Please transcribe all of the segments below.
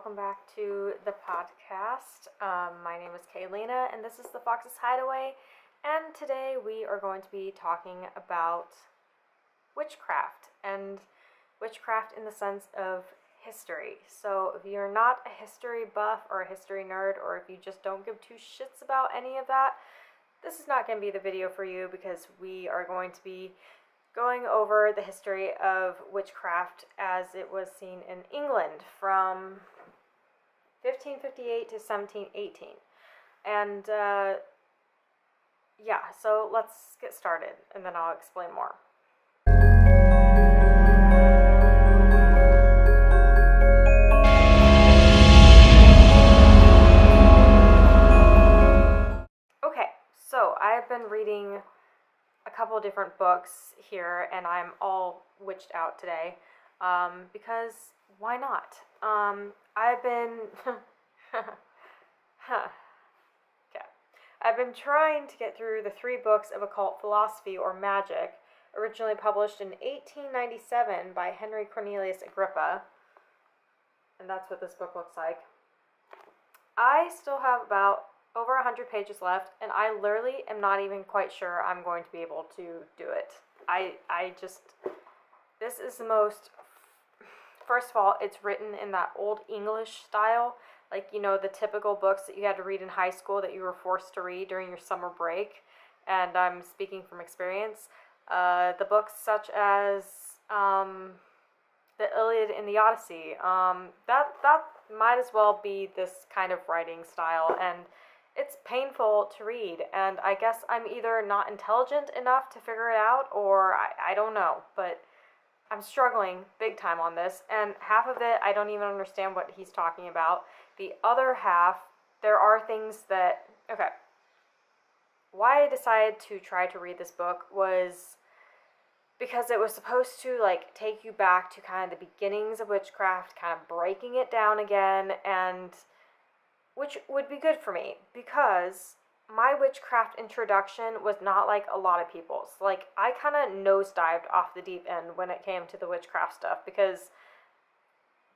welcome back to the podcast. Um, my name is Kaylina, and this is the Foxes Hideaway. And today we are going to be talking about witchcraft and witchcraft in the sense of history. So, if you're not a history buff or a history nerd, or if you just don't give two shits about any of that, this is not going to be the video for you because we are going to be going over the history of witchcraft as it was seen in England from 1558 to 1718. And uh, yeah, so let's get started and then I'll explain more. Okay, so I've been reading a couple different books here, and I'm all witched out today um, because why not? Um, I've been. huh. Okay. I've been trying to get through the three books of occult philosophy or magic, originally published in 1897 by Henry Cornelius Agrippa. And that's what this book looks like. I still have about over 100 pages left and i literally am not even quite sure i'm going to be able to do it i i just this is the most first of all it's written in that old english style like you know the typical books that you had to read in high school that you were forced to read during your summer break. And i'm speaking from experience. Uh, the books such as um, the iliad and the odyssey um, that that might as well be this kind of writing style. And it's painful to read. And i guess i'm either not intelligent enough to figure it out or i, I don't know. But i'm struggling big time on this and half of it i don't even understand what he's talking about. The other half there are things that okay. Why i decided to try to read this book was because it was supposed to like take you back to kind of the beginnings of witchcraft kind of breaking it down again and which would be good for me because my witchcraft introduction was not like a lot of people's. Like, I kind of nosedived off the deep end when it came to the witchcraft stuff because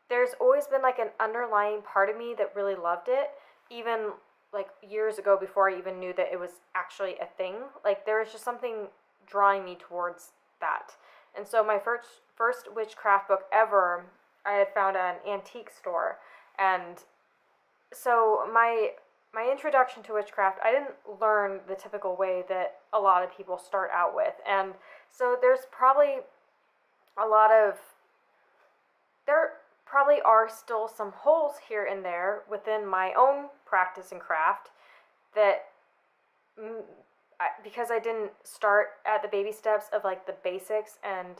there's always been like an underlying part of me that really loved it, even like years ago before I even knew that it was actually a thing. Like, there was just something drawing me towards that. And so, my first, first witchcraft book ever, I had found at an antique store. And so my my introduction to witchcraft, I didn't learn the typical way that a lot of people start out with. And so there's probably a lot of there probably are still some holes here and there within my own practice and craft that because I didn't start at the baby steps of like the basics and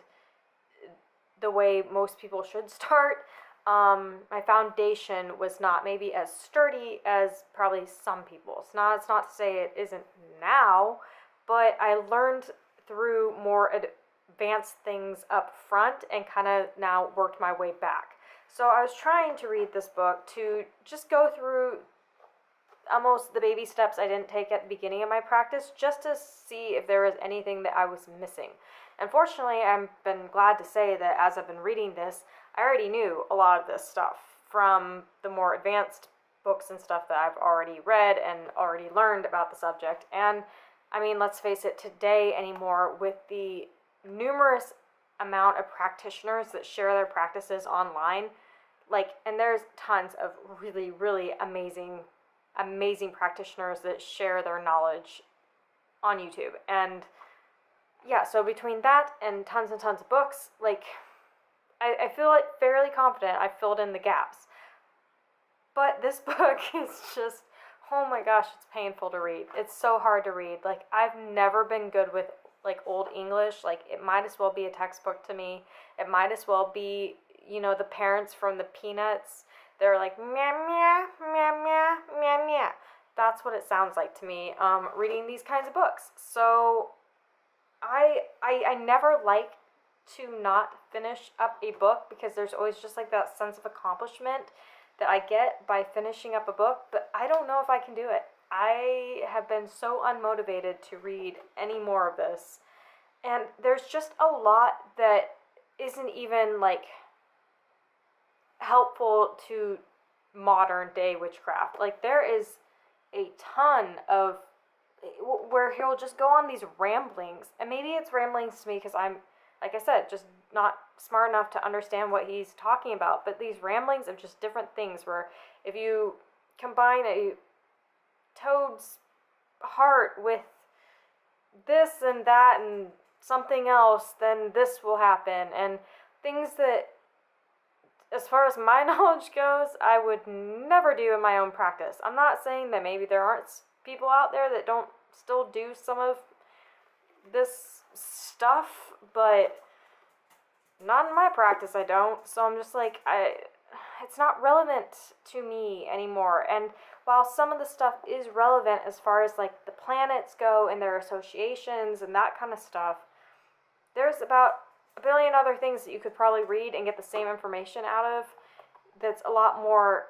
the way most people should start, um, my foundation was not maybe as sturdy as probably some people's. Now, it's not to say it isn't now, but I learned through more advanced things up front and kind of now worked my way back. So I was trying to read this book to just go through almost the baby steps I didn't take at the beginning of my practice just to see if there was anything that I was missing. Unfortunately, I've been glad to say that as I've been reading this, I already knew a lot of this stuff from the more advanced books and stuff that I've already read and already learned about the subject. And I mean, let's face it, today anymore, with the numerous amount of practitioners that share their practices online, like, and there's tons of really, really amazing, amazing practitioners that share their knowledge on YouTube. And yeah, so between that and tons and tons of books, like, I, I feel like fairly confident I filled in the gaps. But this book is just, oh my gosh, it's painful to read. It's so hard to read. Like, I've never been good with like old English. Like, it might as well be a textbook to me. It might as well be, you know, the parents from the Peanuts. They're like, meow, meow, meow, meow, meow, meow. That's what it sounds like to me, um, reading these kinds of books. So, I, I, I never like to not finish up a book because there's always just like that sense of accomplishment that I get by finishing up a book, but I don't know if I can do it. I have been so unmotivated to read any more of this. And there's just a lot that isn't even like helpful to modern day witchcraft. Like there is a ton of where he'll just go on these ramblings, and maybe it's ramblings to me because I'm, like I said, just not smart enough to understand what he's talking about. But these ramblings of just different things, where if you combine a toad's heart with this and that and something else, then this will happen, and things that as far as my knowledge goes, I would never do in my own practice. I'm not saying that maybe there aren't people out there that don't still do some of this stuff, but not in my practice I don't. So I'm just like I it's not relevant to me anymore. And while some of the stuff is relevant as far as like the planets go and their associations and that kind of stuff, there's about a billion other things that you could probably read and get the same information out of that's a lot more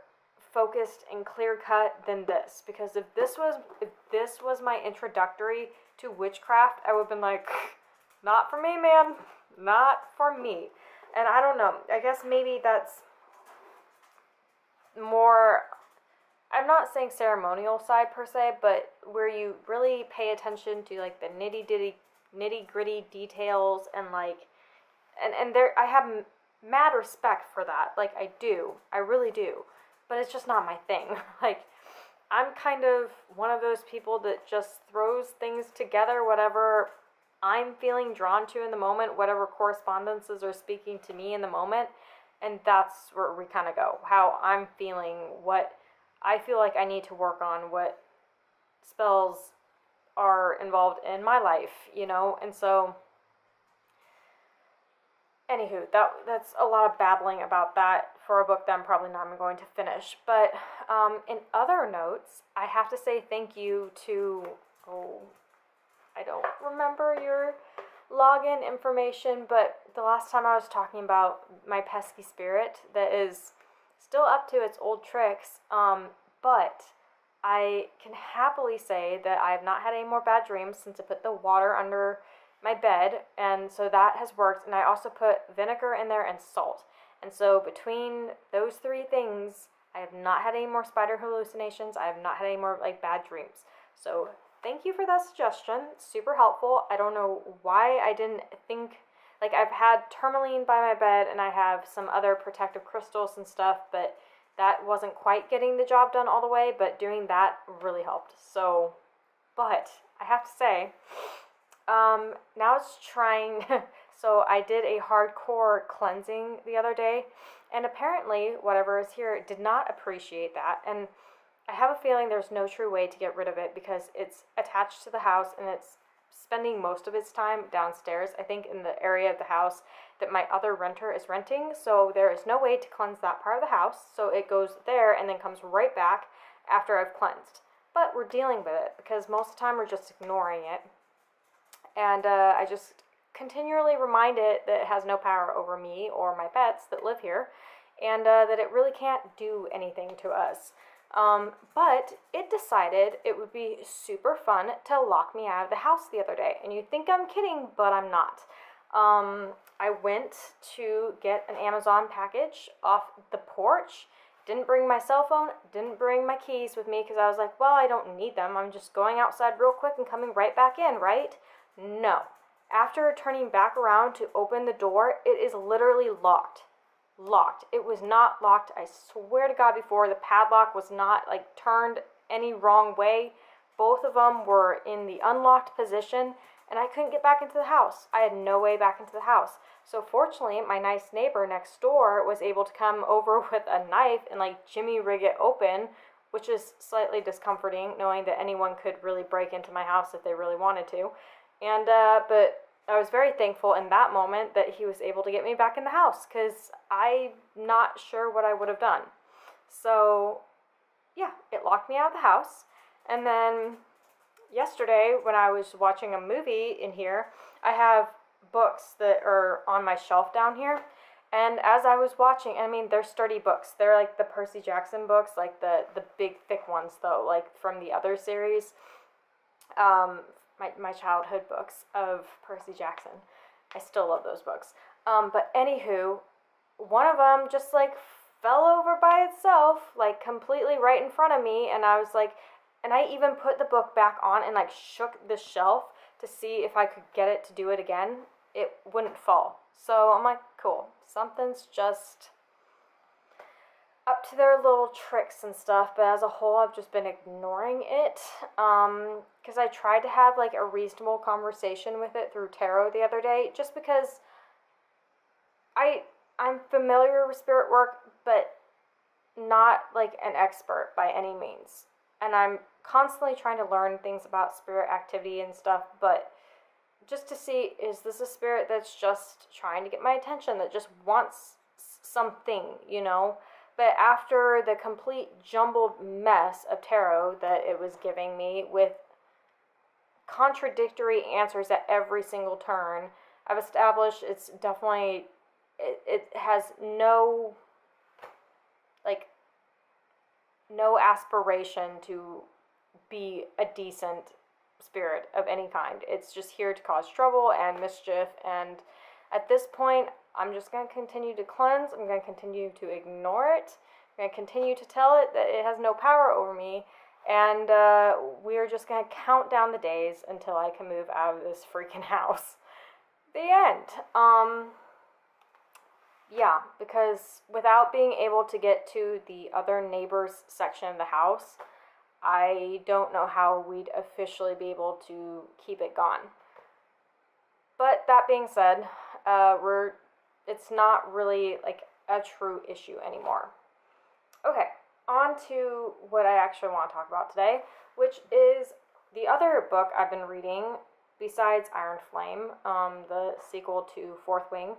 focused and clear cut than this because if this was if this was my introductory to witchcraft i would have been like not for me man not for me. And i don't know. I guess maybe that's more i'm not saying ceremonial side per se but where you really pay attention to like the nitty ditty nitty gritty details and like and and there I have mad respect for that. Like I do, I really do, but it's just not my thing. like I'm kind of one of those people that just throws things together, whatever I'm feeling drawn to in the moment, whatever correspondences are speaking to me in the moment, and that's where we kind of go. How I'm feeling, what I feel like I need to work on, what spells are involved in my life, you know, and so anywho, that that's a lot of babbling about that for a book that I'm probably not even going to finish. But um, in other notes, I have to say thank you to oh, I don't remember your login information, but the last time I was talking about my pesky spirit that is still up to its old tricks. Um, but I can happily say that I have not had any more bad dreams since I put the water under my bed, and so that has worked. And I also put vinegar in there and salt. And so between those three things, I have not had any more spider hallucinations. I have not had any more like bad dreams. So thank you for that suggestion. Super helpful. I don't know why I didn't think like I've had tourmaline by my bed and I have some other protective crystals and stuff, but that wasn't quite getting the job done all the way, but doing that really helped. So, but I have to say, um, now it's trying. so I did a hardcore cleansing the other day, and apparently, whatever is here did not appreciate that. And I have a feeling there's no true way to get rid of it because it's attached to the house and it's spending most of its time downstairs, I think in the area of the house that my other renter is renting. So there is no way to cleanse that part of the house. So it goes there and then comes right back after I've cleansed. But we're dealing with it because most of the time we're just ignoring it. And uh, I just continually remind it that it has no power over me or my pets that live here and uh, that it really can't do anything to us. Um, but it decided it would be super fun to lock me out of the house the other day. And you think I'm kidding, but I'm not. Um, I went to get an Amazon package off the porch. Didn't bring my cell phone, didn't bring my keys with me because I was like, well, I don't need them. I'm just going outside real quick and coming right back in, right? No. After turning back around to open the door, it is literally locked locked. It was not locked. I swear to God, before the padlock was not like turned any wrong way. Both of them were in the unlocked position, and I couldn't get back into the house. I had no way back into the house. So, fortunately, my nice neighbor next door was able to come over with a knife and like jimmy rig it open, which is slightly discomforting knowing that anyone could really break into my house if they really wanted to. And, uh, but I was very thankful in that moment that he was able to get me back in the house because I'm not sure what I would have done. So, yeah, it locked me out of the house. And then yesterday, when I was watching a movie in here, I have books that are on my shelf down here. And as I was watching, I mean, they're sturdy books. They're like the Percy Jackson books, like the the big thick ones, though, like from the other series. Um, my, my childhood books of Percy Jackson. I still love those books. Um, but anywho, one of them just like fell over by itself, like completely right in front of me. And I was like, and I even put the book back on and like shook the shelf to see if I could get it to do it again. It wouldn't fall. So I'm like, cool. Something's just up to their little tricks and stuff, but as a whole, I've just been ignoring it. Um, because I tried to have like a reasonable conversation with it through tarot the other day, just because I I'm familiar with spirit work, but not like an expert by any means. And I'm constantly trying to learn things about spirit activity and stuff, but just to see is this a spirit that's just trying to get my attention, that just wants something, you know? But after the complete jumbled mess of tarot that it was giving me with contradictory answers at every single turn, I've established it's definitely it, it has no like no aspiration to be a decent spirit of any kind. It's just here to cause trouble and mischief. And at this point, I'm just going to continue to cleanse. I'm going to continue to ignore it. I'm going to continue to tell it that it has no power over me. And uh, we're just going to count down the days until I can move out of this freaking house. The end. Um, yeah, because without being able to get to the other neighbors section of the house, I don't know how we'd officially be able to keep it gone. But that being said, uh, we're it's not really like a true issue anymore. Okay, on to what I actually want to talk about today, which is the other book I've been reading besides Iron Flame, um, the sequel to Fourth Wing,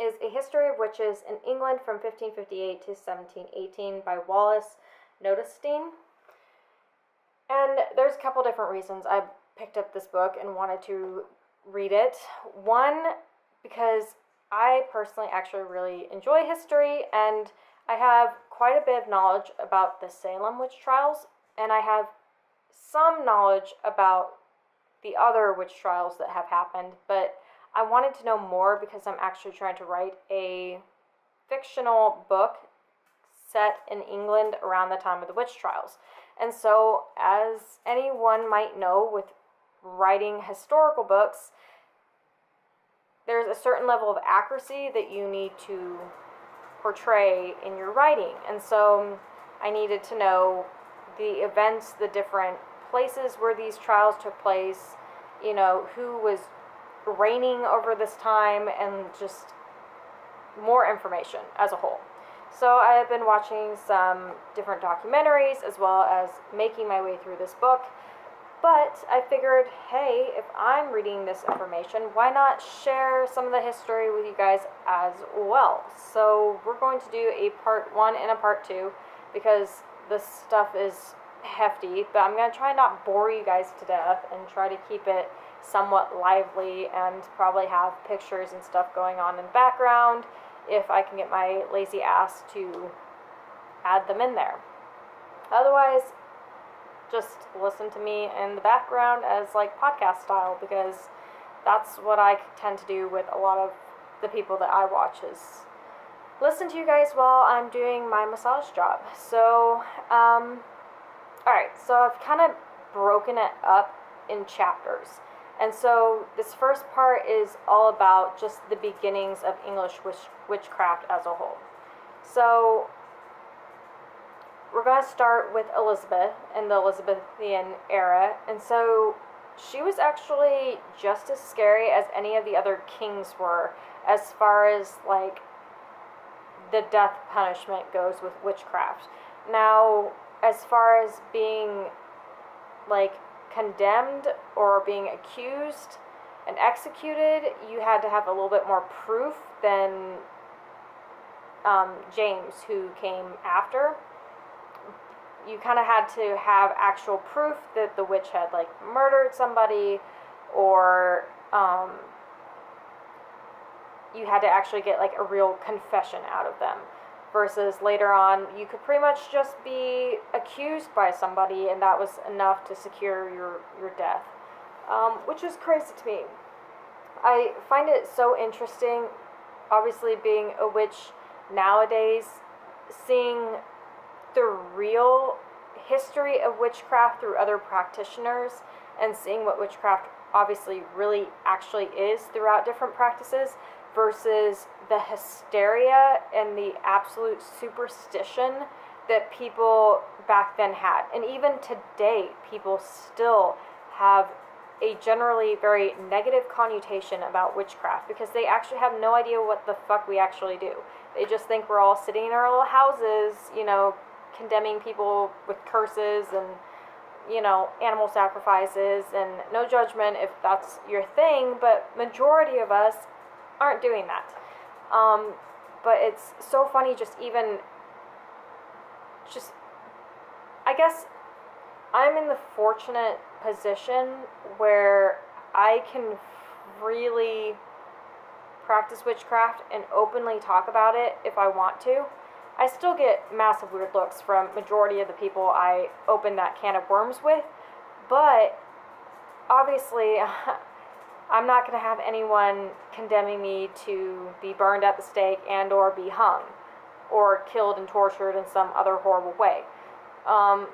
is A History of Witches in England from 1558 to 1718 by Wallace Notestein. And there's a couple different reasons I picked up this book and wanted to read it. One, because I personally actually really enjoy history and I have quite a bit of knowledge about the Salem witch trials, and I have some knowledge about the other witch trials that have happened, but I wanted to know more because I'm actually trying to write a fictional book set in England around the time of the witch trials. And so, as anyone might know with writing historical books, there's a certain level of accuracy that you need to portray in your writing. And so, um, I needed to know the events, the different places where these trials took place, you know, who was reigning over this time, and just more information as a whole. So I have been watching some different documentaries as well as making my way through this book. But I figured, hey, if I'm reading this information, why not share some of the history with you guys as well? So we're going to do a part one and a part two because this stuff is hefty, but I'm going to try not bore you guys to death and try to keep it somewhat lively and probably have pictures and stuff going on in the background if I can get my lazy ass to add them in there. Otherwise, just listen to me in the background as like podcast style because that's what I tend to do with a lot of the people that I watch is listen to you guys while I'm doing my massage job. So, um, alright, so I've kind of broken it up in chapters. And so this first part is all about just the beginnings of English witch- witchcraft as a whole. So we're going to start with Elizabeth in the Elizabethan era. And so she was actually just as scary as any of the other kings were as far as like the death punishment goes with witchcraft. Now, as far as being like condemned or being accused and executed, you had to have a little bit more proof than um, James, who came after. You kind of had to have actual proof that the witch had like murdered somebody, or um, you had to actually get like a real confession out of them versus later on you could pretty much just be accused by somebody and that was enough to secure your, your death um, which is crazy to me. I find it so interesting obviously being a witch nowadays seeing the real history of witchcraft through other practitioners and seeing what witchcraft obviously really actually is throughout different practices versus the hysteria and the absolute superstition that people back then had. And even today, people still have a generally very negative connotation about witchcraft because they actually have no idea what the fuck we actually do. They just think we're all sitting in our little houses, you know, condemning people with curses and you know animal sacrifices and no judgment if that's your thing but majority of us aren't doing that. Um, but it's so funny just even just i guess i'm in the fortunate position where i can freely practice witchcraft and openly talk about it if i want to I still get massive weird looks from majority of the people I open that can of worms with, but obviously I'm not going to have anyone condemning me to be burned at the stake and or be hung or killed and tortured in some other horrible way. Um,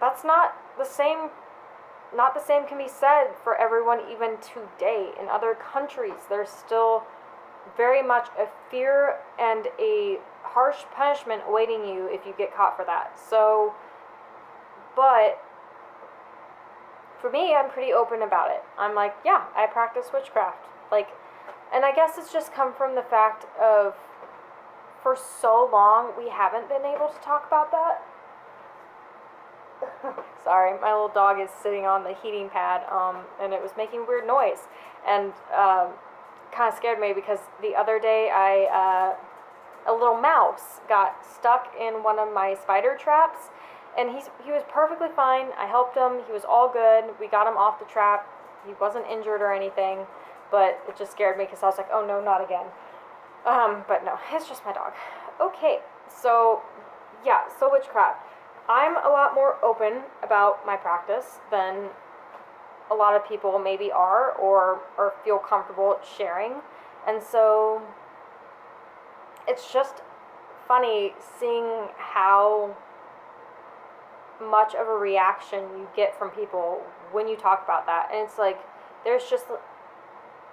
that's not the same not the same can be said for everyone even today in other countries there's still very much a fear and a harsh punishment awaiting you if you get caught for that. So, but for me, I'm pretty open about it. I'm like, yeah, I practice witchcraft. Like, and I guess it's just come from the fact of for so long we haven't been able to talk about that. Sorry, my little dog is sitting on the heating pad, um, and it was making weird noise, and um, kind of scared me because the other day I uh, a little mouse got stuck in one of my spider traps and he's he was perfectly fine. I helped him. He was all good. We got him off the trap. He wasn't injured or anything, but it just scared me because I was like, "Oh no, not again." Um, but no, it's just my dog. Okay, so yeah, so witchcraft. I'm a lot more open about my practice than a lot of people maybe are or or feel comfortable sharing, and so it's just funny seeing how much of a reaction you get from people when you talk about that. And it's like, there's just,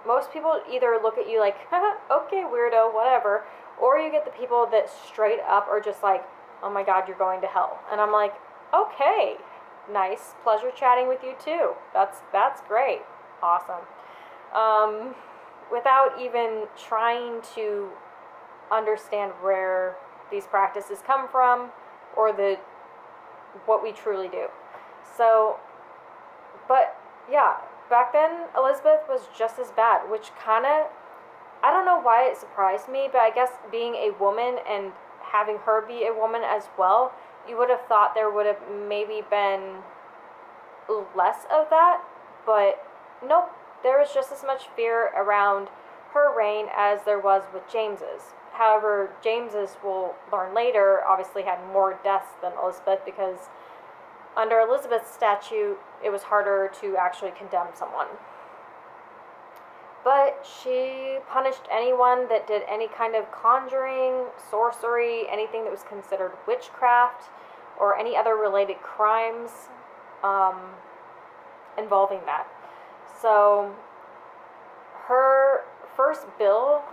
most people either look at you like, okay, weirdo, whatever, or you get the people that straight up are just like, oh my god, you're going to hell. And I'm like, okay, nice, pleasure chatting with you too. That's, that's great. Awesome. Um, without even trying to understand where these practices come from or the what we truly do. So, but yeah, back then Elizabeth was just as bad, which kind of I don't know why it surprised me, but I guess being a woman and having her be a woman as well, you would have thought there would have maybe been less of that, but nope, there was just as much fear around her reign as there was with James's. However, James's, we'll learn later, obviously had more deaths than Elizabeth because under Elizabeth's statute, it was harder to actually condemn someone. But she punished anyone that did any kind of conjuring, sorcery, anything that was considered witchcraft, or any other related crimes um, involving that. So, her first bill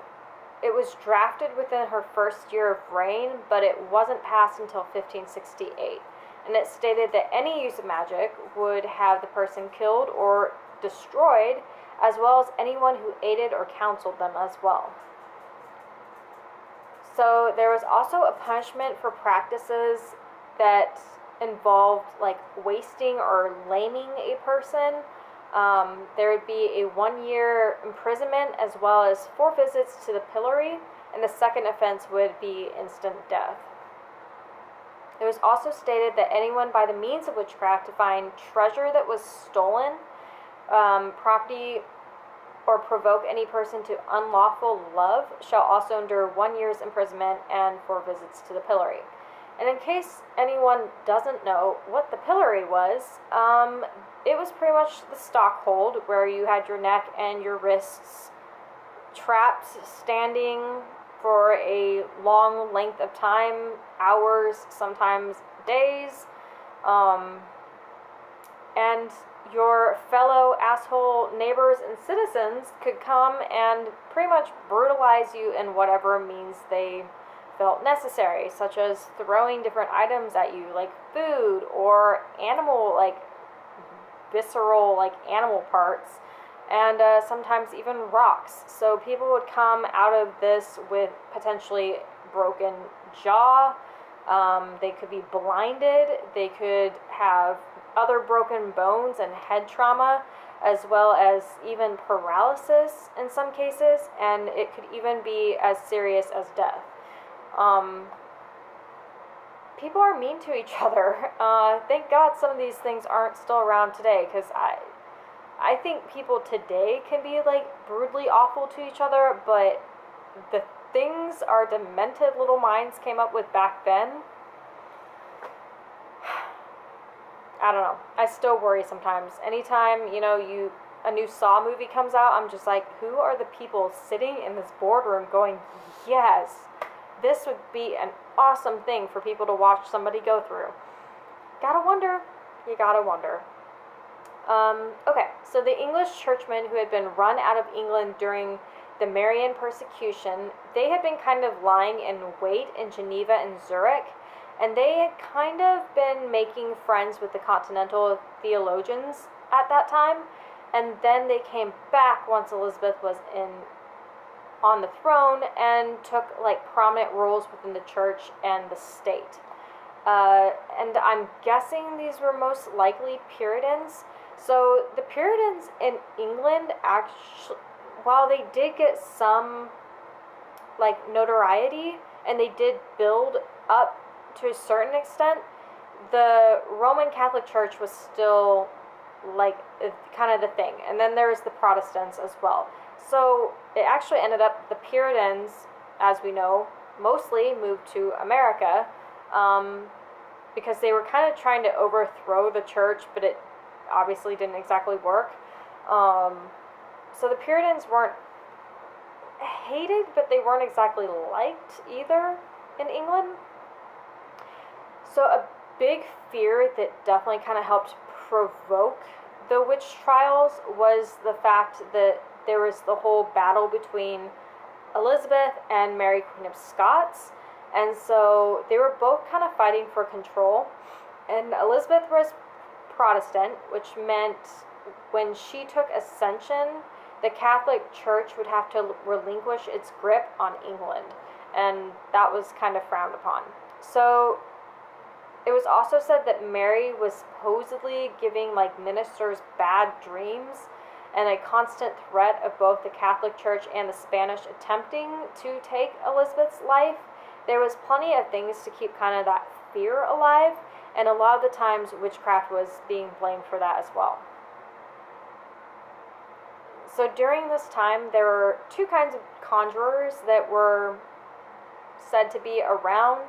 it was drafted within her first year of reign, but it wasn't passed until 1568. And it stated that any use of magic would have the person killed or destroyed, as well as anyone who aided or counseled them as well. So there was also a punishment for practices that involved like wasting or laming a person um, there would be a one year imprisonment as well as four visits to the pillory, and the second offense would be instant death. It was also stated that anyone by the means of witchcraft to find treasure that was stolen, um, property, or provoke any person to unlawful love shall also endure one year's imprisonment and four visits to the pillory. And in case anyone doesn't know what the pillory was, um, it was pretty much the stock hold where you had your neck and your wrists trapped, standing for a long length of time hours, sometimes days. Um, and your fellow asshole neighbors and citizens could come and pretty much brutalize you in whatever means they felt necessary, such as throwing different items at you, like food or animal, like visceral, like animal parts, and uh, sometimes even rocks. So people would come out of this with potentially broken jaw. Um, they could be blinded. They could have other broken bones and head trauma, as well as even paralysis in some cases, and it could even be as serious as death. Um, people are mean to each other. Uh, thank God some of these things aren't still around today, because I, I think people today can be like brutally awful to each other, but the things our demented little minds came up with back then. I don't know. I still worry sometimes. Anytime, you know, you a new Saw movie comes out, I'm just like, who are the people sitting in this boardroom going, "Yes, this would be an awesome thing for people to watch somebody go through." Gotta wonder. You gotta wonder. Um, okay, so the English churchmen who had been run out of England during the Marian persecution, they had been kind of lying in wait in Geneva and Zurich and they had kind of been making friends with the continental theologians at that time. And then they came back once elizabeth was in on the throne and took like prominent roles within the church and the state. Uh, and i'm guessing these were most likely puritans. So the puritans in england actually while they did get some like notoriety and they did build up to a certain extent, the Roman Catholic Church was still like kind of the thing. And then there was the Protestants as well. So it actually ended up the Puritans, as we know, mostly moved to America um, because they were kind of trying to overthrow the church, but it obviously didn't exactly work. Um, so the Puritans weren't hated, but they weren't exactly liked either in England. So, a big fear that definitely kind of helped provoke the witch trials was the fact that there was the whole battle between Elizabeth and Mary, Queen of Scots. And so they were both kind of fighting for control. And Elizabeth was Protestant, which meant when she took ascension, the Catholic Church would have to relinquish its grip on England. And that was kind of frowned upon. So it was also said that Mary was supposedly giving like ministers bad dreams and a constant threat of both the Catholic Church and the Spanish attempting to take Elizabeth's life. There was plenty of things to keep kind of that fear alive, and a lot of the times witchcraft was being blamed for that as well. So during this time, there were two kinds of conjurers that were said to be around.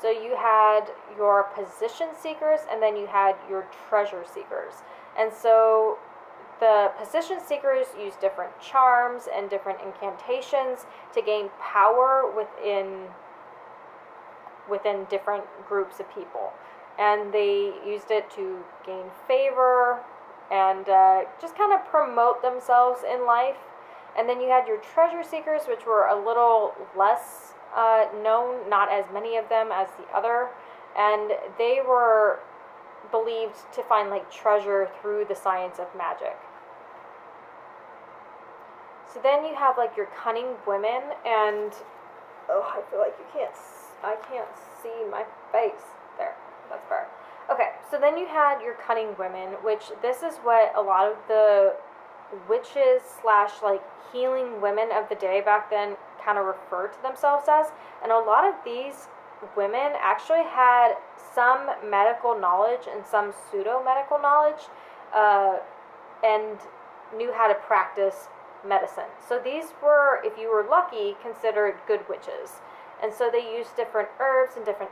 So you had your position seekers and then you had your treasure seekers. And so the position seekers use different charms and different incantations to gain power within within different groups of people. And they used it to gain favor and uh, just kind of promote themselves in life. And then you had your treasure seekers, which were a little less uh, known, not as many of them as the other, and they were believed to find like treasure through the science of magic. So then you have like your cunning women, and oh, I feel like you can't, I can't see my face. There, that's better. Okay, so then you had your cunning women, which this is what a lot of the witches slash like healing women of the day back then kind of refer to themselves as. And a lot of these women actually had some medical knowledge and some pseudo medical knowledge uh, and knew how to practice medicine. So these were, if you were lucky, considered good witches. And so they used different herbs and different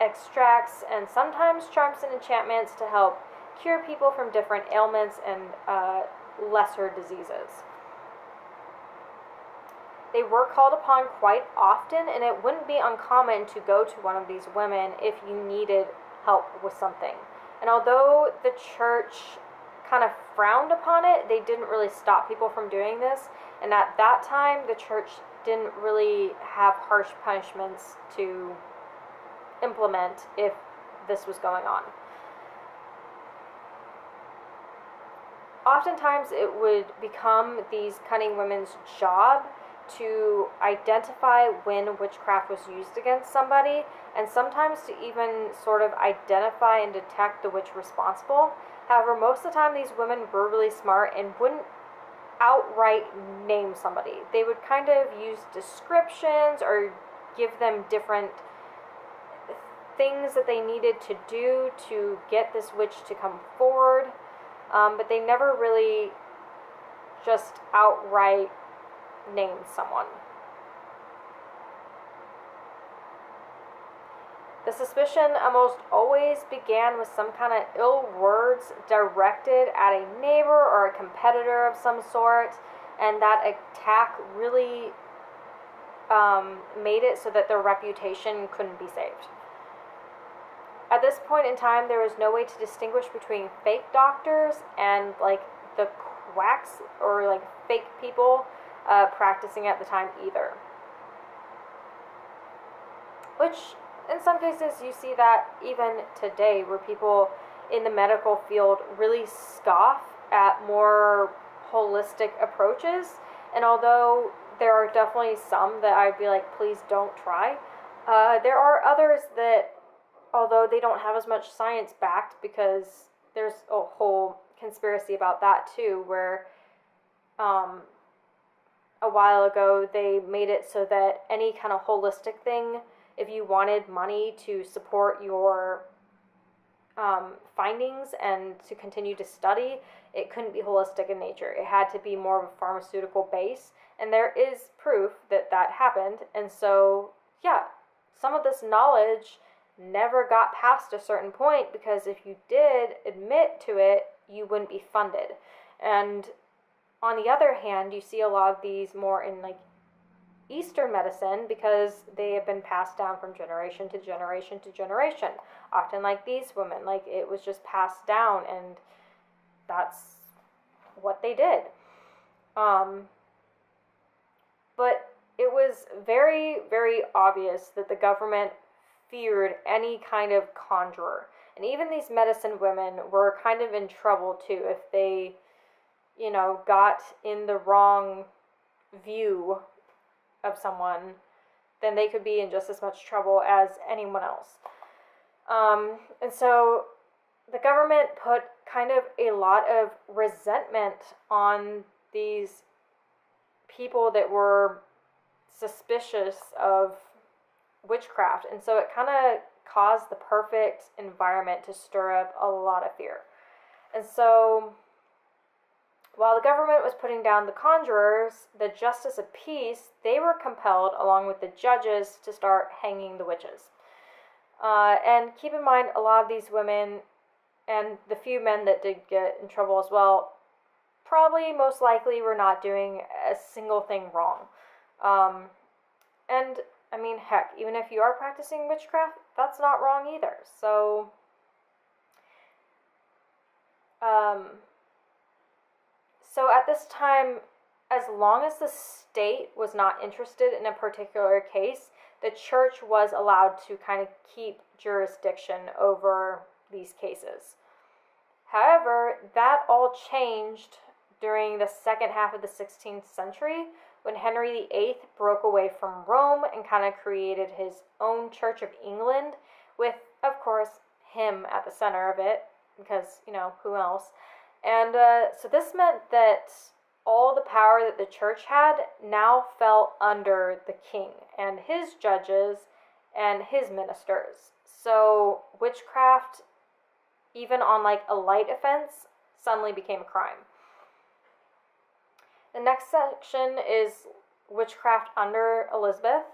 extracts and sometimes charms and enchantments to help cure people from different ailments and uh, lesser diseases. they were called upon quite often, and it wouldn't be uncommon to go to one of these women if you needed help with something. And although the church kind of frowned upon it, they didn't really stop people from doing this. And at that time, the church didn't really have harsh punishments to implement if this was going on. Oftentimes, it would become these cunning women's job to identify when witchcraft was used against somebody, and sometimes to even sort of identify and detect the witch responsible. However, most of the time, these women were really smart and wouldn't outright name somebody. They would kind of use descriptions or give them different things that they needed to do to get this witch to come forward, um, but they never really just outright named someone. The suspicion almost always began with some kind of ill words directed at a neighbor or a competitor of some sort, and that attack really um, made it so that their reputation couldn't be saved. At this point in time, there was no way to distinguish between fake doctors and like the quacks or like fake people uh, practicing at the time either. Which, in some cases, you see that even today, where people in the medical field really scoff at more holistic approaches. And although there are definitely some that I'd be like, please don't try, uh, there are others that, although they don't have as much science backed, because there's a whole conspiracy about that too, where um, a while ago, they made it so that any kind of holistic thing, if you wanted money to support your um, findings and to continue to study, it couldn't be holistic in nature. It had to be more of a pharmaceutical base. And there is proof that that happened. And so, yeah, some of this knowledge never got past a certain point because if you did admit to it, you wouldn't be funded. And on the other hand, you see a lot of these more in like Eastern medicine because they have been passed down from generation to generation to generation. Often, like these women, like it was just passed down, and that's what they did. Um, but it was very, very obvious that the government feared any kind of conjurer. And even these medicine women were kind of in trouble too if they you know, got in the wrong view of someone, then they could be in just as much trouble as anyone else. Um, and so the government put kind of a lot of resentment on these people that were suspicious of witchcraft. And so it kind of caused the perfect environment to stir up a lot of fear. And so while the government was putting down the conjurers, the justice of peace, they were compelled, along with the judges, to start hanging the witches. Uh, and keep in mind, a lot of these women and the few men that did get in trouble as well, probably most likely were not doing a single thing wrong. Um, and I mean, heck, even if you are practicing witchcraft, that's not wrong either. So, um, so at this time, as long as the state was not interested in a particular case, the church was allowed to kind of keep jurisdiction over these cases. However, that all changed during the second half of the 16th century when Henry VIII broke away from Rome and kind of created his own Church of England, with, of course, him at the center of it, because, you know, who else? And uh, so this meant that all the power that the church had now fell under the king and his judges and his ministers. So witchcraft, even on like a light offense, suddenly became a crime. The next section is witchcraft under Elizabeth.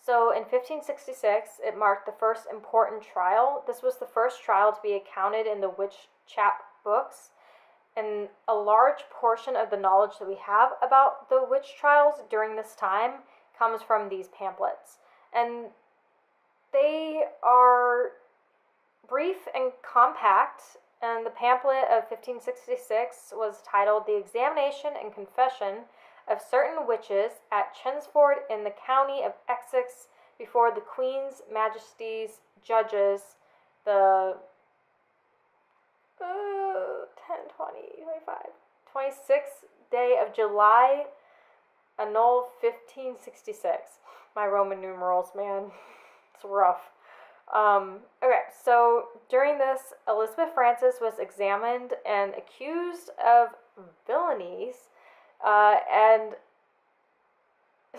So in 1566, it marked the first important trial. This was the first trial to be accounted in the witch chap books and a large portion of the knowledge that we have about the witch trials during this time comes from these pamphlets. And they are brief and compact, and the pamphlet of 1566 was titled The Examination and Confession of Certain Witches at Chelmsford in the County of Essex before the Queen's Majesty's Judges, the uh, 10, 20, 25, 26th day of July, annul 1566. My Roman numerals, man, it's rough. Um, okay, so during this, Elizabeth Francis was examined and accused of villainies, uh, and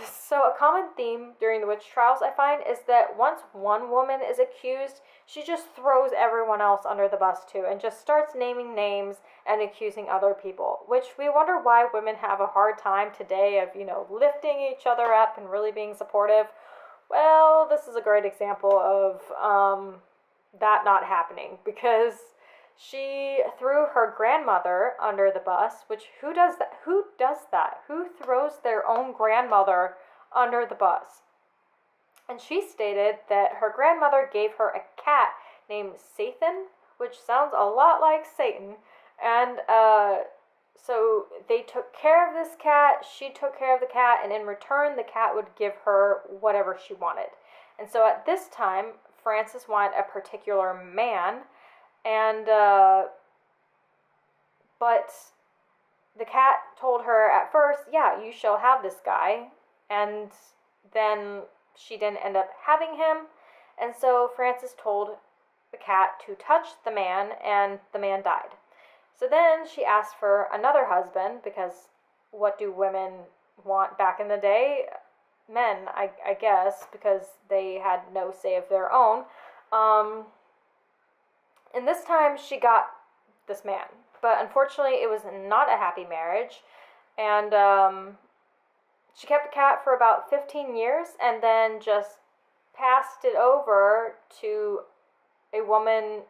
so, a common theme during the witch trials I find is that once one woman is accused, she just throws everyone else under the bus too and just starts naming names and accusing other people. Which we wonder why women have a hard time today of, you know, lifting each other up and really being supportive. Well, this is a great example of um, that not happening because she threw her grandmother under the bus, which who does that? Who does that? Who throws their own grandmother under the bus? And she stated that her grandmother gave her a cat named Sathan, which sounds a lot like Satan. And uh, so they took care of this cat, she took care of the cat, and in return, the cat would give her whatever she wanted. And so at this time, Francis wanted a particular man and, uh, but the cat told her at first, yeah, you shall have this guy. And then she didn't end up having him. And so Francis told the cat to touch the man, and the man died. So then she asked for another husband because what do women want back in the day? Men, I, I guess, because they had no say of their own. Um, and this time she got this man. But unfortunately, it was not a happy marriage. And um, she kept the cat for about 15 years and then just passed it over to a woman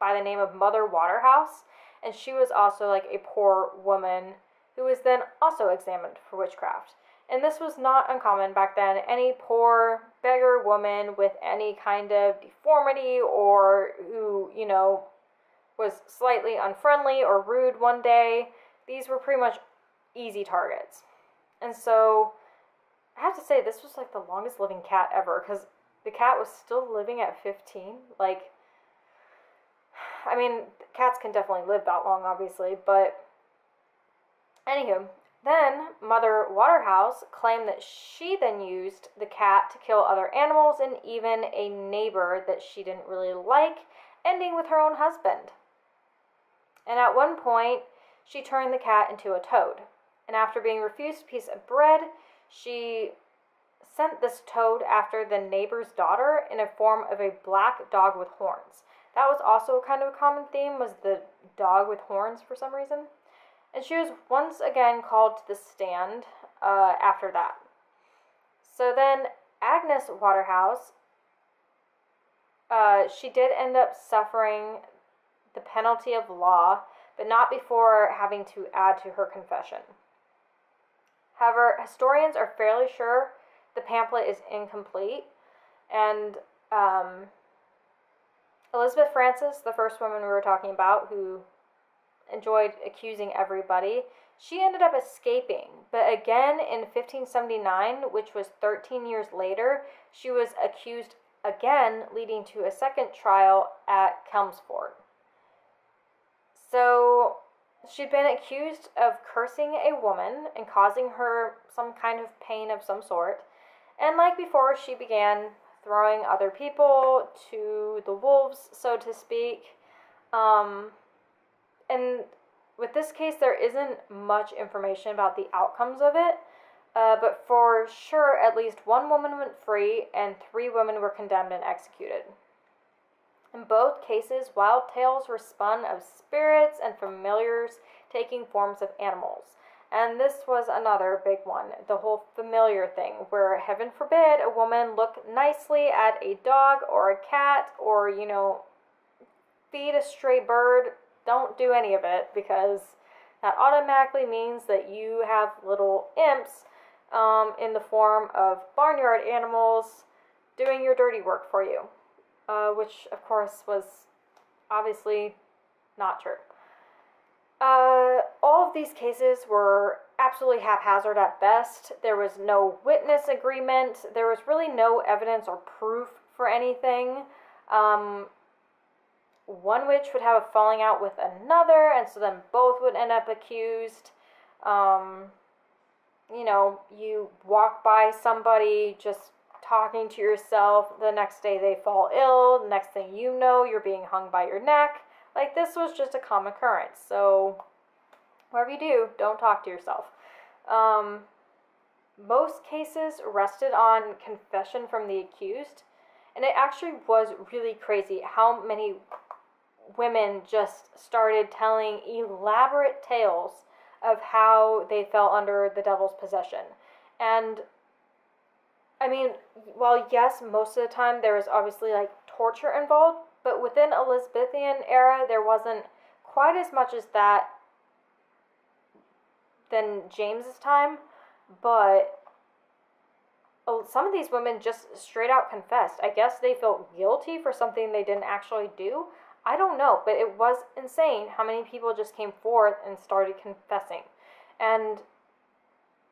by the name of Mother Waterhouse. And she was also like a poor woman who was then also examined for witchcraft. And this was not uncommon back then. Any poor beggar woman with any kind of deformity or who, you know, was slightly unfriendly or rude one day, these were pretty much easy targets. And so I have to say, this was like the longest living cat ever because the cat was still living at 15. Like, I mean, cats can definitely live that long, obviously, but anywho, then, Mother Waterhouse claimed that she then used the cat to kill other animals and even a neighbor that she didn't really like, ending with her own husband. And at one point, she turned the cat into a toad. And after being refused a piece of bread, she sent this toad after the neighbor's daughter in a form of a black dog with horns. That was also kind of a common theme was the dog with horns for some reason and she was once again called to the stand uh, after that. So then, Agnes Waterhouse, uh, she did end up suffering the penalty of law, but not before having to add to her confession. However, historians are fairly sure the pamphlet is incomplete, and um, Elizabeth Francis, the first woman we were talking about, who enjoyed accusing everybody. She ended up escaping, but again in 1579, which was 13 years later, she was accused again, leading to a second trial at Chelmsford. So she'd been accused of cursing a woman and causing her some kind of pain of some sort. And like before, she began throwing other people to the wolves, so to speak. Um, and with this case, there isn't much information about the outcomes of it, uh, but for sure, at least one woman went free and three women were condemned and executed. In both cases, wild tales were spun of spirits and familiars taking forms of animals. And this was another big one the whole familiar thing, where heaven forbid a woman look nicely at a dog or a cat or, you know, feed a stray bird don't do any of it because that automatically means that you have little imps um, in the form of barnyard animals doing your dirty work for you, uh, which of course was obviously not true. Uh, these cases were absolutely haphazard at best. There was no witness agreement. There was really no evidence or proof for anything. Um, one witch would have a falling out with another, and so then both would end up accused. Um, you know, you walk by somebody just talking to yourself, the next day they fall ill, the next thing you know, you're being hung by your neck. Like, this was just a common occurrence. So, whatever you do, don't talk to yourself. Um, most cases rested on confession from the accused, and it actually was really crazy how many women just started telling elaborate tales of how they fell under the devil's possession. And I mean, while yes, most of the time there was obviously like torture involved, but within Elizabethan era there wasn't quite as much as that than James's time, but some of these women just straight out confessed. I guess they felt guilty for something they didn't actually do. I don't know, but it was insane how many people just came forth and started confessing. And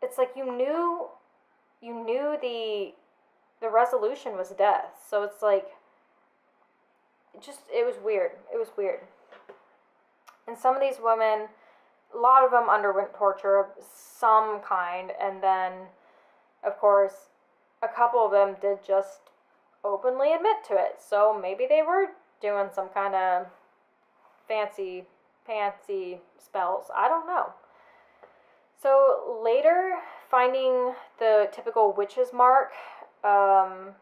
it's like you knew you knew the the resolution was death. So it's like it just it was weird. It was weird. And some of these women a lot of them underwent torture of some kind and then of course a couple of them did just openly admit to it. So maybe they were doing some kind of fancy, fancy spells. I don't know. So later, finding the typical witch's mark um,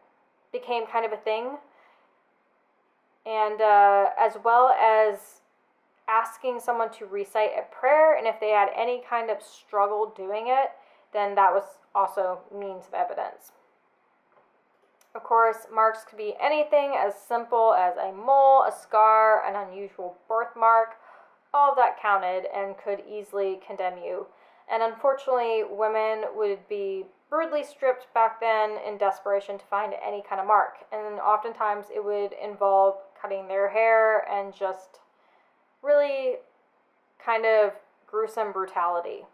became kind of a thing. And uh, as well as asking someone to recite a prayer, and if they had any kind of struggle doing it, then that was also means of evidence. Of course, marks could be anything as simple as a mole, a scar, an unusual birthmark. All of that counted and could easily condemn you. And unfortunately, women would be brutally stripped back then in desperation to find any kind of mark. And oftentimes it would involve cutting their hair and just really kind of gruesome brutality.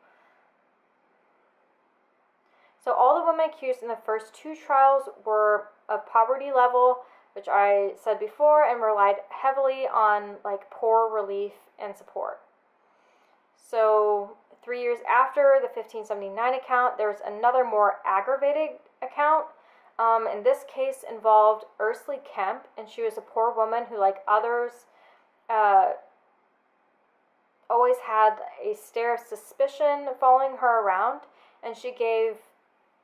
So all the women accused in the first two trials were of poverty level, which I said before, and relied heavily on like poor relief and support. So three years after the 1579 account, there was another more aggravated account. Um, in this case, involved Ursula Kemp, and she was a poor woman who, like others, uh, always had a stare of suspicion following her around, and she gave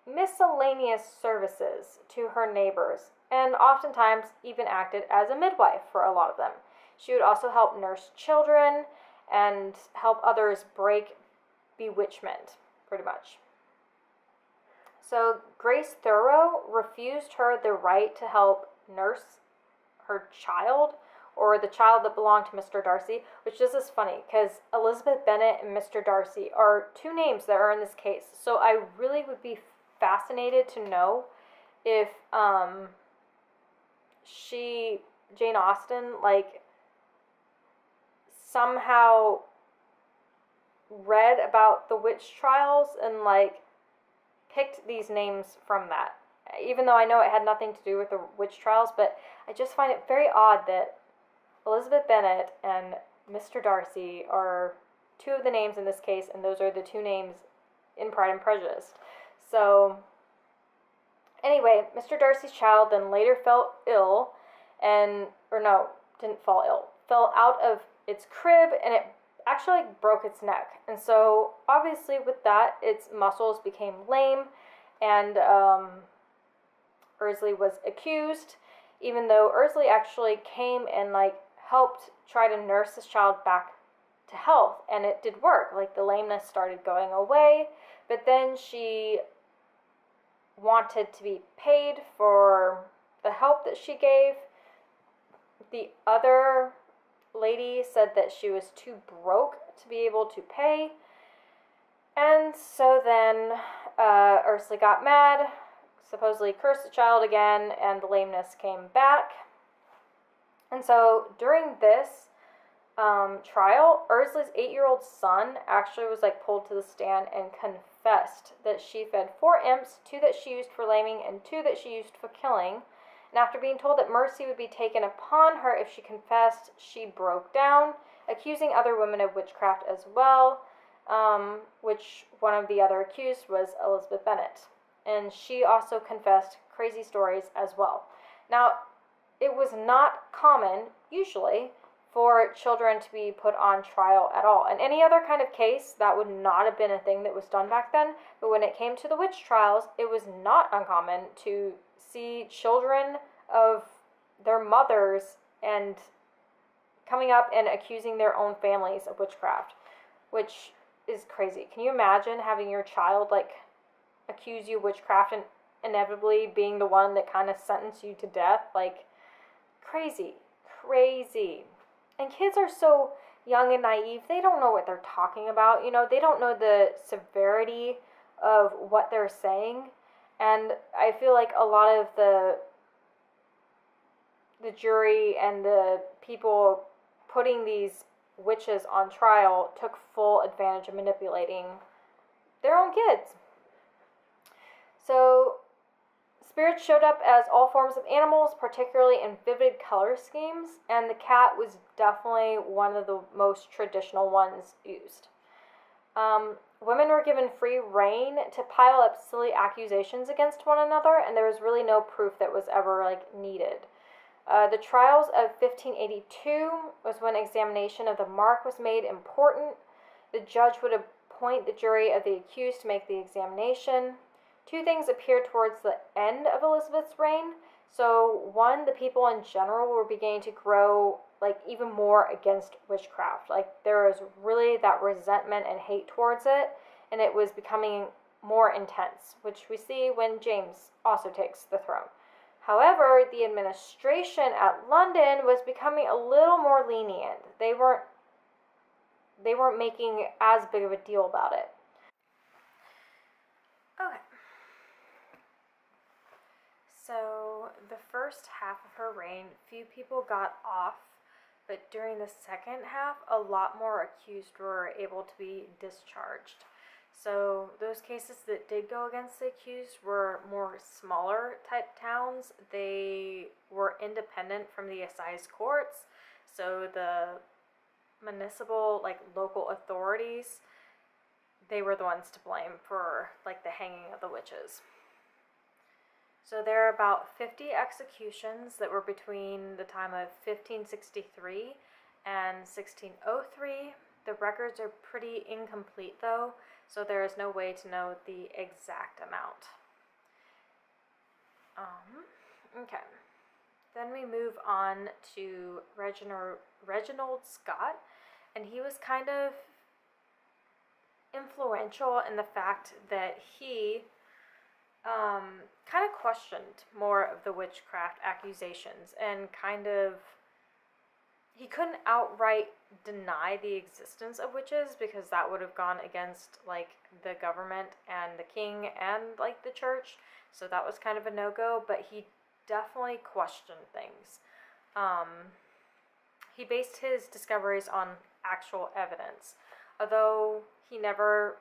miscellaneous services to her neighbors and oftentimes even acted as a midwife for a lot of them. She would also help nurse children and help others break bewitchment, pretty much. So Grace Thurlowe refused her the right to help nurse her child or the child that belonged to Mr. Darcy, which is just funny because Elizabeth Bennet and Mr. Darcy are two names that are in this case. So I really would be fascinated to know if um, she, Jane Austen, like somehow read about the witch trials and like picked these names from that. Even though I know it had nothing to do with the witch trials, but I just find it very odd that Elizabeth Bennet and Mr. Darcy are two of the names in this case, and those are the two names in Pride and Prejudice. So, anyway, Mr. Darcy's child then later fell ill, and, or no, didn't fall ill, fell out of its crib and it actually broke its neck. And so, obviously, with that, its muscles became lame, and um, Ursley was accused, even though Ursley actually came and like helped try to nurse this child back to health, and it did work. Like the lameness started going away, but then she wanted to be paid for the help that she gave. The other lady said that she was too broke to be able to pay. And so then uh, Ursula got mad, supposedly cursed the child again, and the lameness came back. And so during this um, trial, Ursula's eight year old son actually was like pulled to the stand and confessed that she fed four imps, two that she used for laming and two that she used for killing. And after being told that mercy would be taken upon her if she confessed, she broke down, accusing other women of witchcraft as well, um, which one of the other accused was Elizabeth Bennet. And she also confessed crazy stories as well. Now, it was not common, usually, for children to be put on trial at all. In any other kind of case, that would not have been a thing that was done back then. But when it came to the witch trials, it was not uncommon to see children of their mothers and coming up and accusing their own families of witchcraft, which is crazy. Can you imagine having your child like accuse you of witchcraft and inevitably being the one that kind of sentenced you to death? Like crazy, crazy. And kids are so young and naive, they don't know what they're talking about. You know, they don't know the severity of what they're saying. And I feel like a lot of the the jury and the people putting these witches on trial took full advantage of manipulating their own kids. So, spirits showed up as all forms of animals, particularly in vivid color schemes, and the cat was definitely one of the most traditional ones used. Um, women were given free reign to pile up silly accusations against one another, and there was really no proof that was ever like needed. Uh, the trials of 1582 was when examination of the mark was made important. The judge would appoint the jury of the accused to make the examination. Two things appeared towards the end of Elizabeth's reign. So, one, the people in general were beginning to grow like even more against witchcraft. Like there was really that resentment and hate towards it, and it was becoming more intense, which we see when James also takes the throne. However, the administration at London was becoming a little more lenient. They weren't they weren't making as big of a deal about it. Okay. So, the first half of her reign, few people got off, but during the second half, a lot more accused were able to be discharged. So those cases that did go against the accused were more smaller type towns. They were independent from the assize courts. So the municipal, like local authorities, they were the ones to blame for like the hanging of the witches. So there are about 50 executions that were between the time of 1563 and 1603. The records are pretty incomplete though so there is no way to know the exact amount. Um, okay. Then we move on to Reginald, Reginald Scot, and he was kind of influential in the fact that he um, kind of questioned more of the witchcraft accusations and kind of he couldn't outright deny the existence of witches because that would have gone against like the government and the king and like the church. So that was kind of a no-go but he definitely questioned things. Um, he based his discoveries on actual evidence. Although he never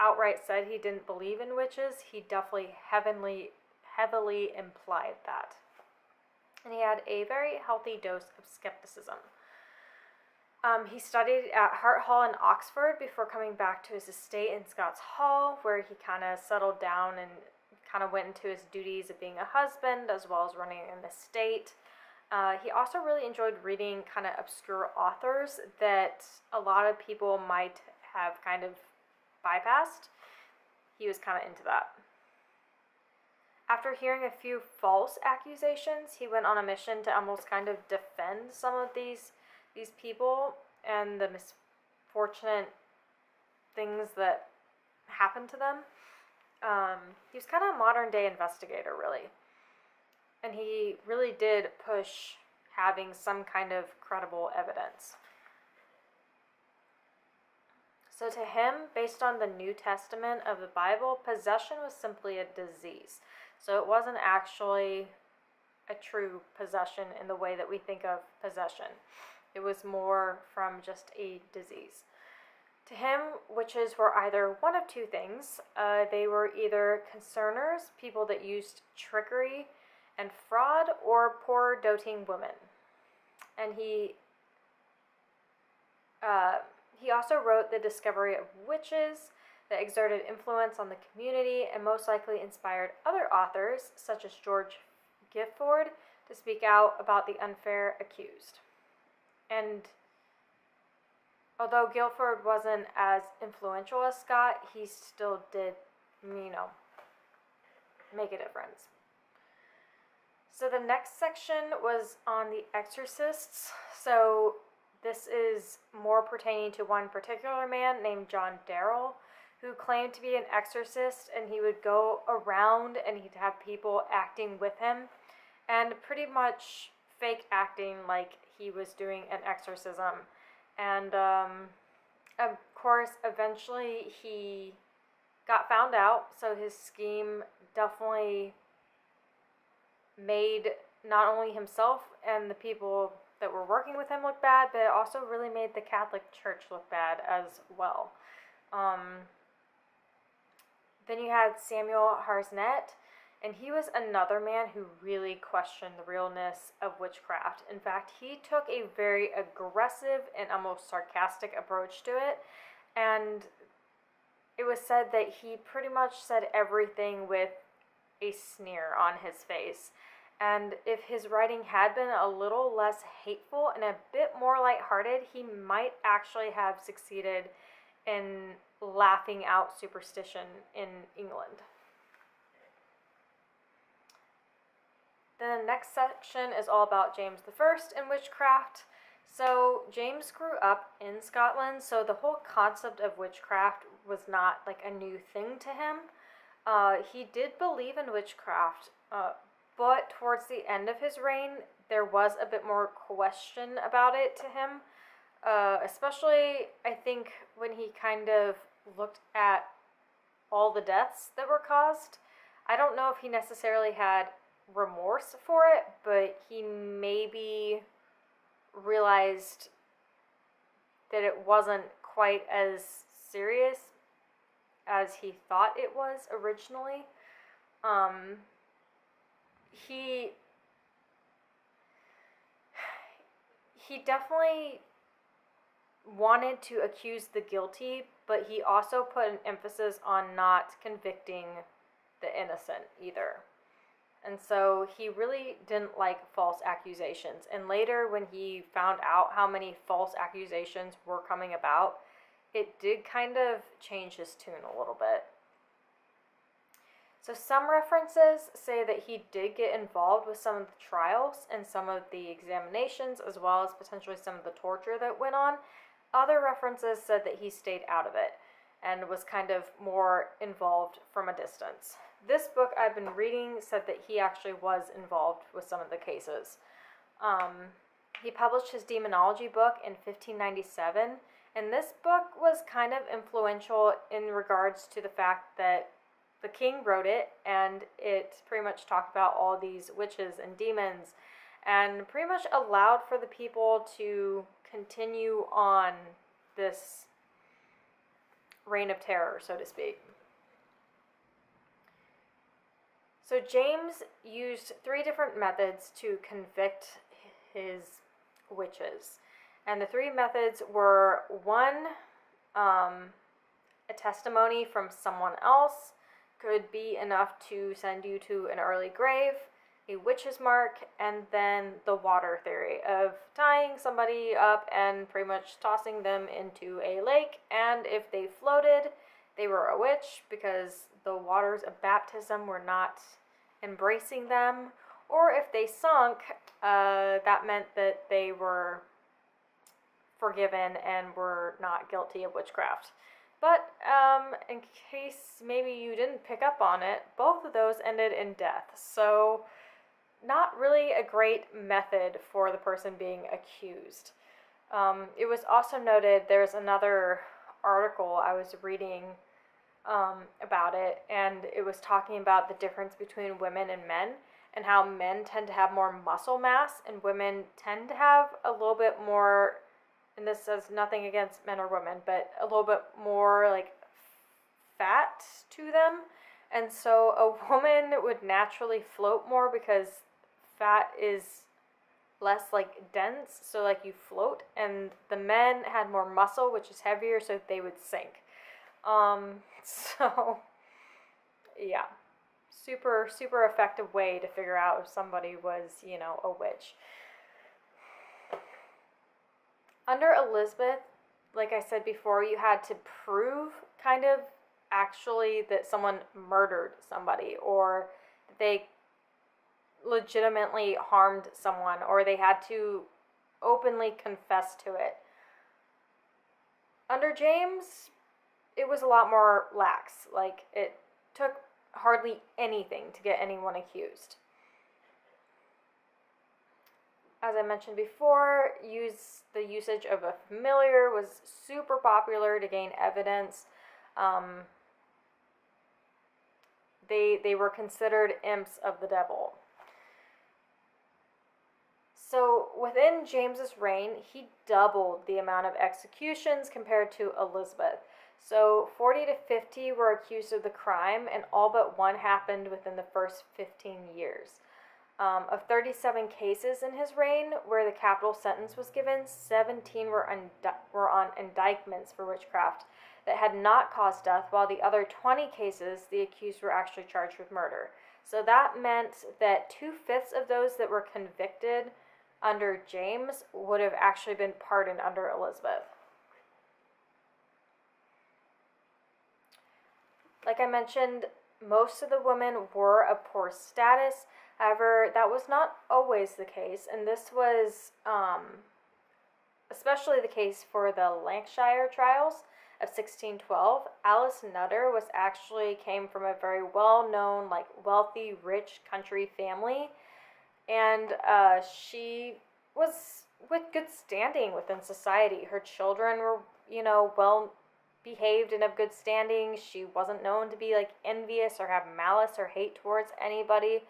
outright said he didn't believe in witches he definitely heavenly heavily implied that and he had a very healthy dose of skepticism. Um, he studied at Hart Hall in Oxford before coming back to his estate in Scots Hall, where he kind of settled down and kind of went into his duties of being a husband as well as running an estate. Uh, he also really enjoyed reading kind of obscure authors that a lot of people might have kind of bypassed. He was kind of into that. After hearing a few false accusations, he went on a mission to almost kind of defend some of these these people and the misfortunate things that happened to them. Um, he was kind of a modern day investigator, really. And he really did push having some kind of credible evidence. So, to him, based on the New Testament of the Bible, possession was simply a disease. So, it wasn't actually a true possession in the way that we think of possession. It was more from just a disease. To him, witches were either one of two things. Uh, they were either cozeners, people that used trickery and fraud, or poor doting women. And he uh, he also wrote The Discovery of Witches that exerted influence on the community and most likely inspired other authors, such as George Gifford, to speak out about the unfair accused. And although Guilford wasn't as influential as Scot, he still did, you know, make a difference. So the next section was on the exorcists. So this is more pertaining to one particular man named John Darrell, who claimed to be an exorcist, and he would go around and he'd have people acting with him, and pretty much fake acting like he was doing an exorcism. And um, of course, eventually he got found out, so his scheme definitely made not only himself and the people that were working with him look bad, but it also really made the Catholic Church look bad as well. Um, then you had Samuel Harsnett, and he was another man who really questioned the realness of witchcraft. In fact, he took a very aggressive and almost sarcastic approach to it, and it was said that he pretty much said everything with a sneer on his face. And if his writing had been a little less hateful and a bit more lighthearted, he might actually have succeeded in laughing out superstition in England. The next section is all about James I and witchcraft. So James grew up in Scotland, so the whole concept of witchcraft was not like a new thing to him. Uh, he did believe in witchcraft, uh, but towards the end of his reign, there was a bit more question about it to him. Uh, especially, I think, when he kind of looked at all the deaths that were caused. I don't know if he necessarily had remorse for it, but he maybe realized that it wasn't quite as serious as he thought it was originally. Um, he he definitely wanted to accuse the guilty, but he also put an emphasis on not convicting the innocent either. And so he really didn't like false accusations. And later, when he found out how many false accusations were coming about, it did kind of change his tune a little bit. So some references say that he did get involved with some of the trials and some of the examinations, as well as potentially some of the torture that went on. Other references said that he stayed out of it and was kind of more involved from a distance. This book I've been reading said that he actually was involved with some of the cases. Um, he published his demonology book in 1597, and this book was kind of influential in regards to the fact that the king wrote it, and it pretty much talked about all these witches and demons, and pretty much allowed for the people to continue on this reign of terror, so to speak. So James used three different methods to convict his witches. And the three methods were one, um, a testimony from someone else, could be enough to send you to an early grave, a witch's mark, and then the water theory of tying somebody up and pretty much tossing them into a lake. And if they floated, they were a witch because the waters of baptism were not embracing them. Or if they sunk, uh, that meant that they were forgiven and were not guilty of witchcraft. But um, in case maybe you didn't pick up on it, both of those ended in death. So not really a great method for the person being accused. Um, it was also noted there's another article I was reading um, about it, and it was talking about the difference between women and men and how men tend to have more muscle mass and women tend to have a little bit more and this says nothing against men or women but a little bit more like fat to them. And so a woman would naturally float more because fat is less like dense. So like you float and the men had more muscle which is heavier so they would sink. Um so yeah. Super super effective way to figure out if somebody was you know a witch under elizabeth like i said before you had to prove kind of actually that someone murdered somebody or they legitimately harmed someone or they had to openly confess to it. Under James, it was a lot more lax. Like, it took hardly anything to get anyone accused. As I mentioned before, use the usage of a familiar was super popular to gain evidence. Um, they they were considered imps of the devil. So within James's reign, he doubled the amount of executions compared to Elizabeth. So 40 to 50 were accused of the crime, and all but one happened within the first 15 years. Um, of 37 cases in his reign where the capital sentence was given, 17 were, were on indictments for witchcraft that had not caused death, while the other 20 cases, the accused were actually charged with murder. So that meant that two fifths of those that were convicted under James would have actually been pardoned under Elizabeth. Like I mentioned, most of the women were of poor status. However, that was not always the case, and this was um, especially the case for the Lancashire trials of 1612. Alice Nutter was actually came from a very well-known, like wealthy, rich country family and uh, she was with good standing within society. Her children were, you know, well behaved and of good standing. She wasn't known to be like envious or have malice or hate towards anybody,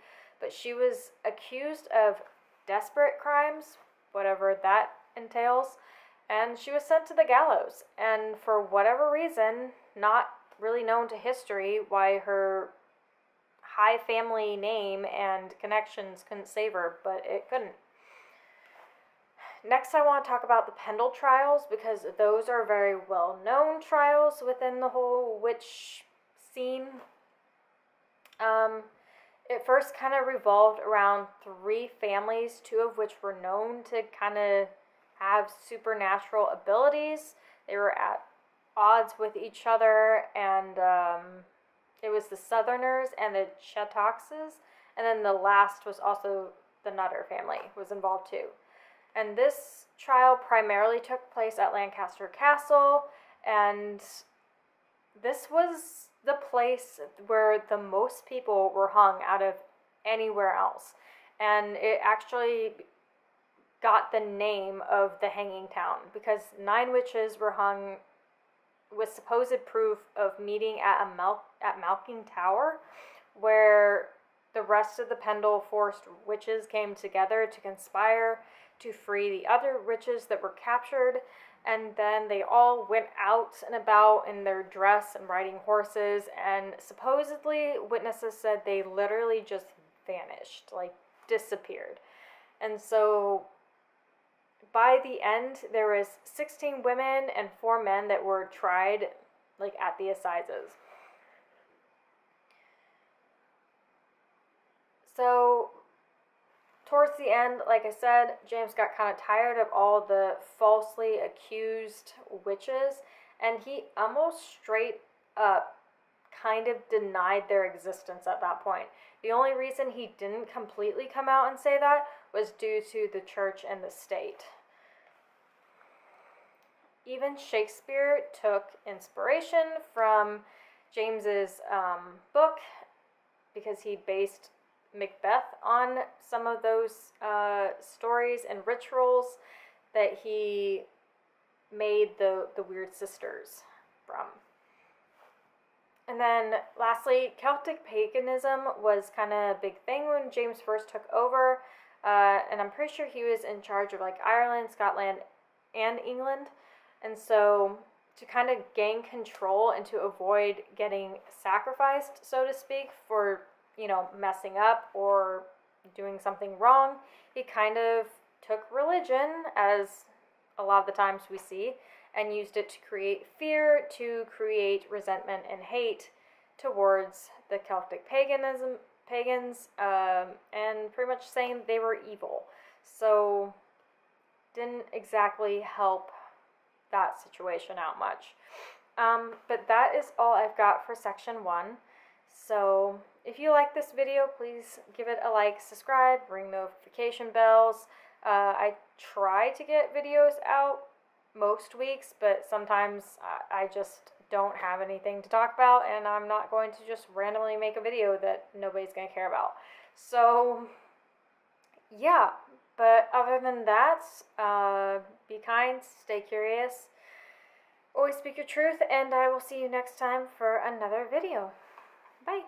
but she was accused of desperate crimes, whatever that entails, and she was sent to the gallows. And for whatever reason, not really known to history, why her high family name and connections couldn't save her, but it couldn't. Next, I want to talk about the Pendle trials because those are very well known trials within the whole witch scene. Um, it first kind of revolved around three families, two of which were known to kind of have supernatural abilities. They were at odds with each other, and um, it was the Southerners and the Chattoxes, and then the last was also the Nutter family was involved too. And this trial primarily took place at Lancaster Castle, and this was the place where the most people were hung out of anywhere else. And it actually got the name of the hanging town because nine witches were hung with supposed proof of meeting at a Mal- at Malkin Tower, where the rest of the Pendle Forest witches came together to conspire to free the other witches that were captured. And then they all went out and about in their dress and riding horses. And supposedly, witnesses said they literally just vanished, like disappeared. And so by the end, there was 16 women and four men that were tried, like at the assizes. So, towards the end, like I said, James got kind of tired of all the falsely accused witches, and he almost straight up kind of denied their existence at that point. The only reason he didn't completely come out and say that was due to the church and the state. Even Shakespeare took inspiration from James's um, book because he based Macbeth on some of those uh, stories and rituals that he made the, the Weird Sisters from. And then lastly, Celtic paganism was kind of a big thing when James first took over. Uh, and I'm pretty sure he was in charge of like Ireland, Scotland, and England. And so to kind of gain control and to avoid getting sacrificed, so to speak, for, you know, messing up or doing something wrong, he kind of took religion, as a lot of the times we see, and used it to create fear, to create resentment and hate towards the Celtic paganism pagans, um, and pretty much saying they were evil. So didn't exactly help that situation out much. Um, but that is all I've got for section one. So if you like this video, please give it a like, subscribe, ring notification bells. Uh, I try to get videos out most weeks, but sometimes I just don't have anything to talk about, and I'm not going to just randomly make a video that nobody's going to care about. So, yeah, but other than that, uh, be kind, stay curious, always speak your truth, and I will see you next time for another video. Bye.